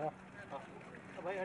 भाई